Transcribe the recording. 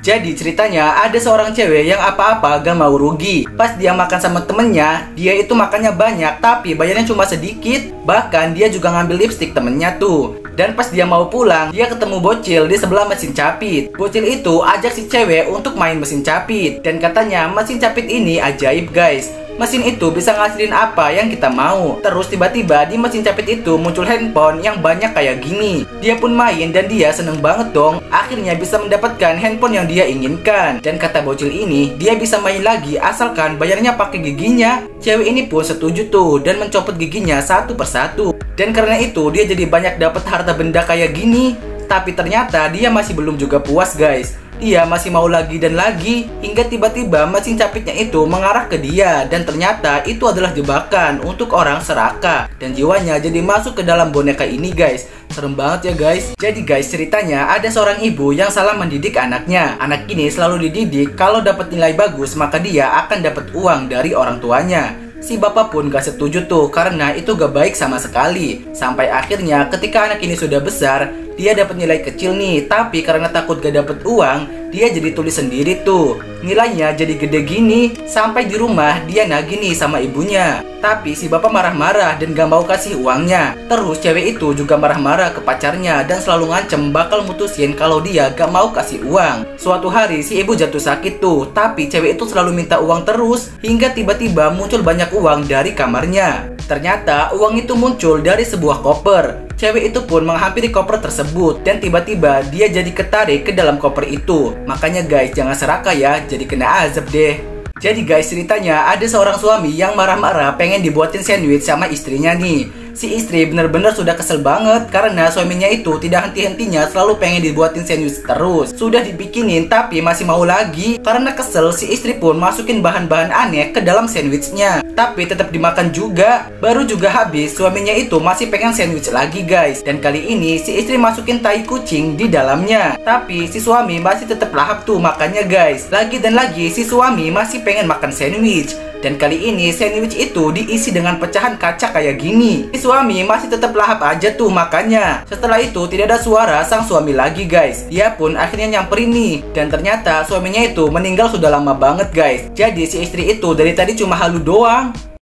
Jadi ceritanya ada seorang cewek yang apa-apa gak mau rugi Pas dia makan sama temennya, dia itu makannya banyak tapi bayarnya cuma sedikit Bahkan dia juga ngambil lipstick temennya tuh dan pas dia mau pulang, dia ketemu bocil di sebelah mesin capit. Bocil itu ajak si cewek untuk main mesin capit. Dan katanya mesin capit ini ajaib guys mesin itu bisa ngasilin apa yang kita mau. Terus tiba-tiba di mesin capit itu muncul handphone yang banyak kayak gini. Dia pun main dan dia seneng banget dong. Akhirnya bisa mendapatkan handphone yang dia inginkan. Dan kata bocil ini, dia bisa main lagi asalkan bayarnya pakai giginya. Cewek ini pun setuju tuh dan mencopot giginya satu persatu. Dan karena itu dia jadi banyak dapat harta benda kayak gini. Tapi ternyata dia masih belum juga puas guys. Dia masih mau lagi dan lagi hingga tiba-tiba mesin capitnya itu mengarah ke dia dan ternyata itu adalah jebakan untuk orang serakah dan jiwanya jadi masuk ke dalam boneka ini guys. Serem banget ya guys. Jadi guys ceritanya ada seorang ibu yang salah mendidik anaknya. Anak ini selalu dididik kalau dapat nilai bagus maka dia akan dapat uang dari orang tuanya. Si bapak pun gak setuju tuh karena itu gak baik sama sekali. Sampai akhirnya ketika anak ini sudah besar, dia dapat nilai kecil nih, tapi karena takut gak dapat uang, dia jadi tulis sendiri tuh. Nilainya jadi gede gini, sampai di rumah dia nagih nih sama ibunya. Tapi si bapak marah-marah dan gak mau kasih uangnya. Terus cewek itu juga marah-marah ke pacarnya dan selalu ngancem bakal mutusin kalau dia gak mau kasih uang. Suatu hari si ibu jatuh sakit tuh, tapi cewek itu selalu minta uang terus hingga tiba-tiba muncul banyak uang dari kamarnya. Ternyata uang itu muncul dari sebuah koper. Cewek itu pun menghampiri koper tersebut dan tiba-tiba dia jadi ketarik ke dalam koper itu. Makanya guys, jangan serakah ya, jadi kena azab deh. Jadi guys, ceritanya ada seorang suami yang marah-marah pengen dibuatin sandwich sama istrinya nih si istri bener-bener sudah kesel banget karena suaminya itu tidak henti-hentinya selalu pengen dibuatin sandwich terus. Sudah dibikinin tapi masih mau lagi. Karena kesel si istri pun masukin bahan-bahan aneh ke dalam sandwichnya. Tapi tetap dimakan juga. Baru juga habis suaminya itu masih pengen sandwich lagi guys. Dan kali ini si istri masukin tai kucing di dalamnya. Tapi si suami masih tetap lahap tuh makannya guys. Lagi dan lagi si suami masih pengen makan sandwich. Dan kali ini sandwich itu diisi dengan pecahan kaca kayak gini. Si suami masih tetap lahap aja tuh makannya. Setelah itu tidak ada suara sang suami lagi guys. Dia pun akhirnya nyamperin nih. Dan ternyata suaminya itu meninggal sudah lama banget guys. Jadi si istri itu dari tadi cuma halu doang.